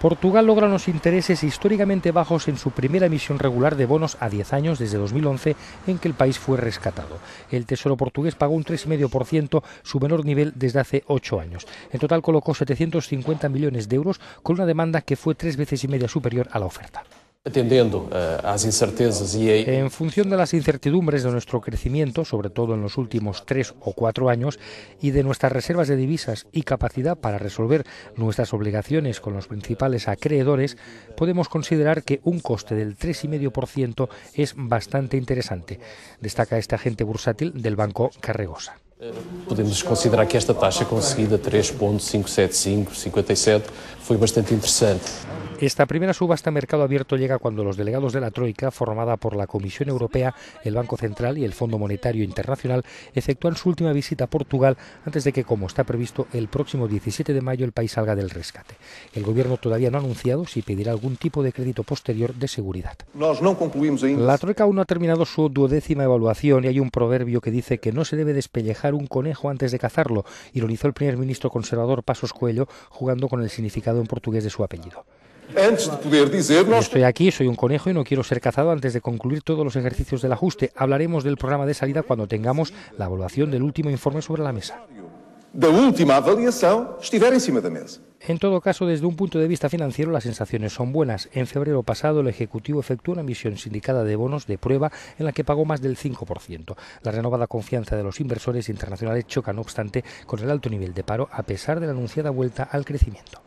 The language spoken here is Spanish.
Portugal logra unos intereses históricamente bajos en su primera emisión regular de bonos a 10 años desde 2011 en que el país fue rescatado. El Tesoro portugués pagó un 3,5%, su menor nivel desde hace 8 años. En total colocó 750 millones de euros con una demanda que fue tres veces y media superior a la oferta. Atendiendo eh, a las incertezas y... En función de las incertidumbres de nuestro crecimiento, sobre todo en los últimos tres o cuatro años, y de nuestras reservas de divisas y capacidad para resolver nuestras obligaciones con los principales acreedores, podemos considerar que un coste del 3,5% es bastante interesante, destaca este agente bursátil del Banco Carregosa. Podemos considerar que esta taxa conseguida 3.575, 57 fue bastante interesante. Esta primera subasta a mercado abierto llega cuando los delegados de la Troika, formada por la Comisión Europea, el Banco Central y el Fondo Monetario Internacional, efectúan su última visita a Portugal antes de que, como está previsto, el próximo 17 de mayo el país salga del rescate. El Gobierno todavía no ha anunciado si pedirá algún tipo de crédito posterior de seguridad. La Troika aún no ha terminado su duodécima evaluación y hay un proverbio que dice que no se debe despellejar un conejo antes de cazarlo, ironizó el primer ministro conservador Pasos Coelho, jugando con el significado en portugués de su apellido. Antes de poder dizer, nós... Estoy aquí, soy un conejo y no quiero ser cazado antes de concluir todos los ejercicios del ajuste. Hablaremos del programa de salida cuando tengamos la evaluación del último informe sobre la mesa. da última avaliação estiver em cima da mesa. En todo caso, desde un punto de vista financiero, las sensaciones son buenas. En febrero pasado, el Ejecutivo efectuó una emisión sindicada de bonos de prueba en la que pagó más del 5%. La renovada confianza de los inversores internacionales choca, no obstante, con el alto nivel de paro a pesar de la anunciada vuelta al crecimiento.